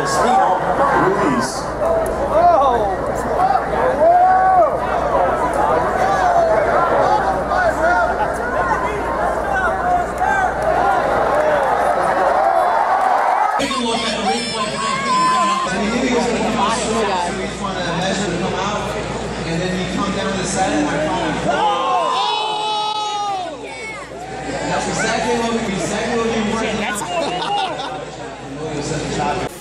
on his feet Ruiz. Oh. Exactly what we exactly what we want.